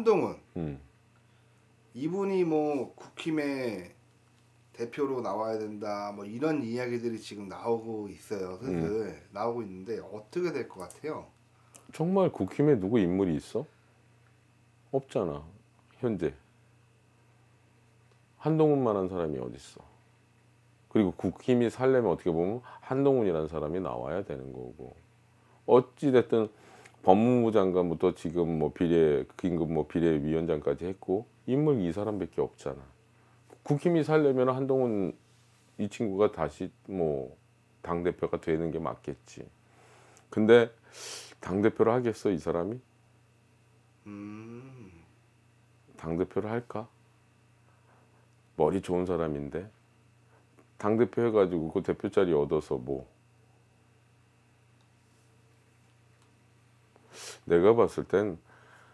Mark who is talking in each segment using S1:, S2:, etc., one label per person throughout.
S1: 한동훈
S2: 음.
S1: 이분이 뭐 국힘의 대표로 나와야 된다 뭐 이런 이야기들이 지금 나오고 있어요 슬슬 나오고 있는데 어떻게 될 것 같아요?
S2: 정말 국힘에 누구 인물이 있어? 없잖아. 현재 한동훈만한 사람이 어디 있어? 그리고 국힘이 살려면 어떻게 보면 한동훈이라는 사람이 나와야 되는 거고 어찌 됐든 법무부 장관부터 지금 뭐 비례 긴급 뭐 비례위원장까지 했고 인물 이 사람밖에 없잖아. 국힘이 살려면 한동훈 이 친구가 다시 뭐 당 대표가 되는 게 맞겠지. 근데 당 대표를 하겠어 이 사람이?
S1: 음,
S2: 당 대표를 할까? 머리 좋은 사람인데 당 대표 해가지고 그 대표 자리 얻어서 뭐 내가 봤을 땐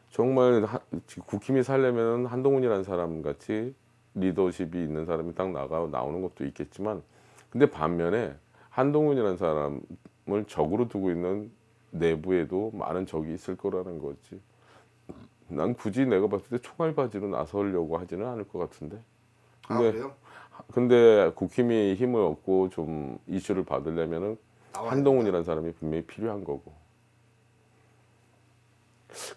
S2: 정말 하- 국힘이 살려면 한동훈이라는 사람 같이 리더십이 있는 사람이 딱 나가 나오는 것도 있겠지만 근데 반면에 한동훈이라는 사람을 적으로 두고 있는 내부에도 많은 적이 있을 거라는 거지. 난 굳이 내가 봤을 때 총알바지로 나서려고 하지는 않을 것 같은데.
S1: 아
S2: 근데
S1: 그래요?
S2: 근데 국힘이 힘을 얻고 좀 이슈를 받으려면은 한동훈이라는 사람이 분명히 필요한 거고.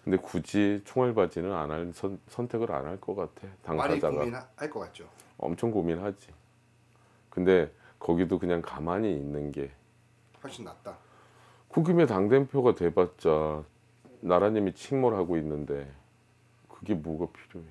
S2: 근데 굳이 총알 바지는 안 할 선택을 안 할 것 같아.
S1: 많이
S2: 당사자가
S1: 고민할 것 같죠.
S2: 엄청 고민하지. 근데 거기도 그냥 가만히 있는 게
S1: 훨씬 낫다.
S2: 국힘의 당 대표가 돼봤자 나라님이 침몰하고 있는데 그게 뭐가 필요해?